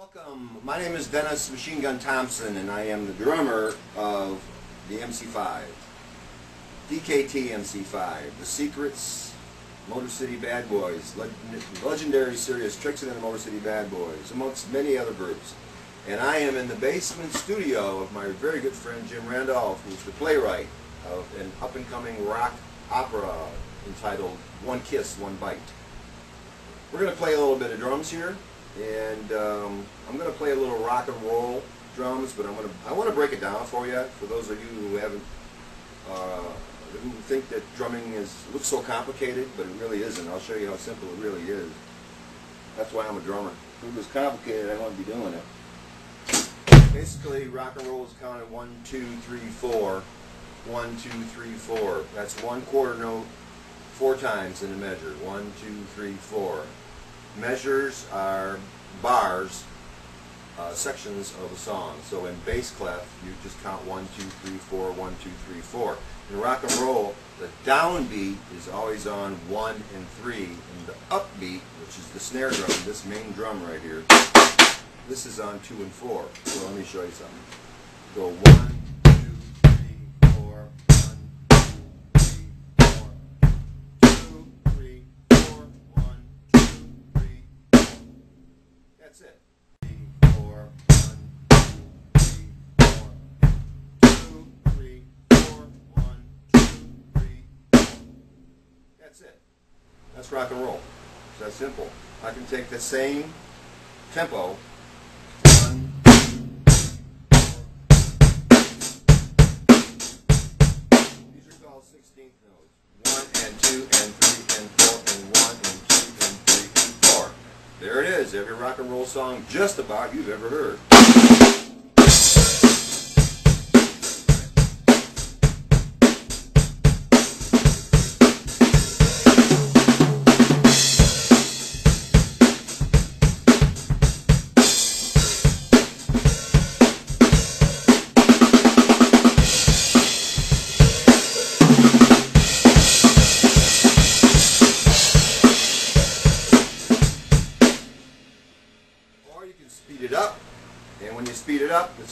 Welcome. My name is Dennis Machine Gun Thompson, and I am the drummer of the MC5. DKT MC5, The Secrets, Motor City Bad Boys, legendary series Trixie and the Motor City Bad Boys, amongst many other groups. And I am in the basement studio of my very good friend Jim Randolph, who's the playwright of an up-and-coming rock opera entitled One Kiss, One Bite. We're going to play a little bit of drums here, and um, I'm going to play a little rock and roll drums, but I'm going to I want to break it down for you for those of you who haven't uh, who think that drumming is looks so complicated, but it really isn't. I'll show you how simple it really is. That's why I'm a drummer. If it was complicated, I wouldn't be doing it. Basically, rock and roll is counted one, two, three, four. One, two, three, four. That's one quarter note four times in a measure. One, two, three, four. Measures are bars, uh, sections of a song. So in bass clef, you just count one, two, three, four, one, two, three, four. In rock and roll, the downbeat is always on one and three, and the upbeat, which is the snare drum, this main drum right here, this is on two and four. So let me show you something. Go one, That's it. Four, one, two, three, four, two, three, four, one, two, three, four. That's it. That's rock and roll. It's that simple. I can take the same tempo. One, These are called 16th notes. One and two and three and four There every rock and roll song just about you've ever heard.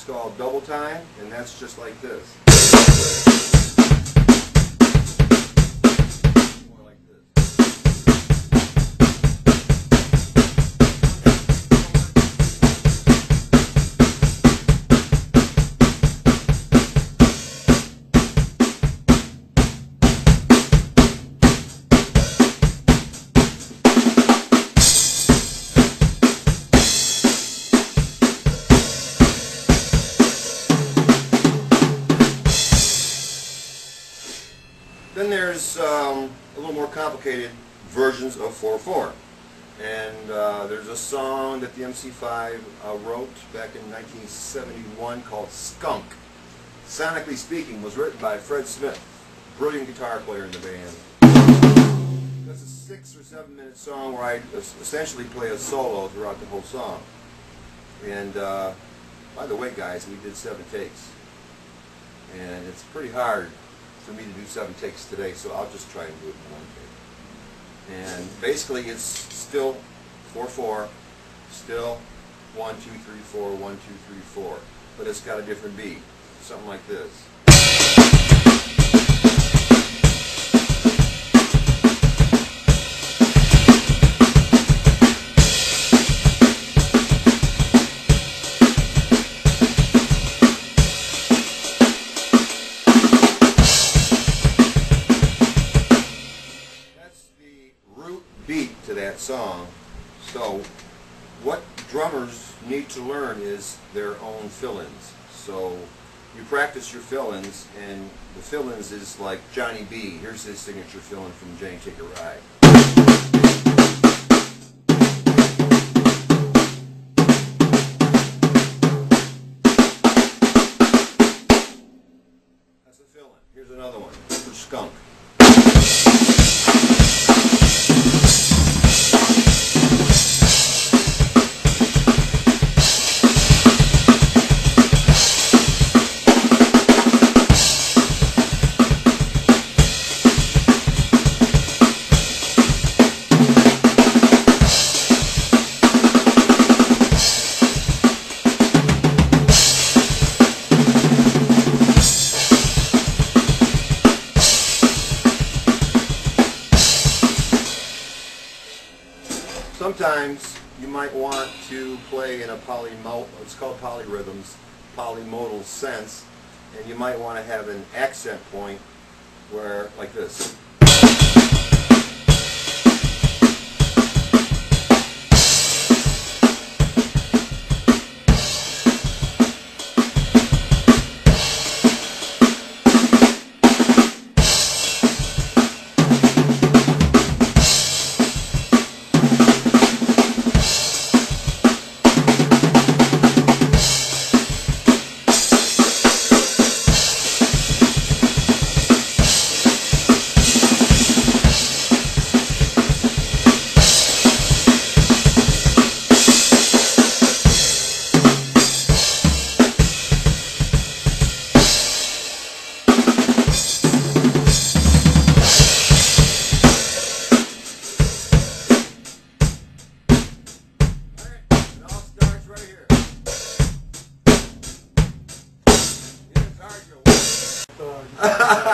Called double time, and that's just like this. There's um, a little more complicated versions of 4-4. And uh, there's a song that the MC5 uh, wrote back in 1971 called Skunk. Sonically speaking, was written by Fred Smith, brilliant guitar player in the band. That's a six or seven minute song where I essentially play a solo throughout the whole song. And uh, by the way, guys, we did seven takes. And it's pretty hard for me to do seven takes today, so I'll just try and do it in one take. And basically, it's still 4-4, still 1, 2, 3, 4, 1, 2, 3, 4. But it's got a different beat, something like this. Root beat to that song. So, what drummers need to learn is their own fill-ins. So, you practice your fill-ins, and the fill-ins is like Johnny Bee Here's his signature fill-in from Jenny Take a Ride. That's a fill-in. Here's another one for Skunk. Sometimes you might want to play in a polymo, it's called polyrhythms, polymodal sense, and you might want to have an accent point where, like this.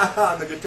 It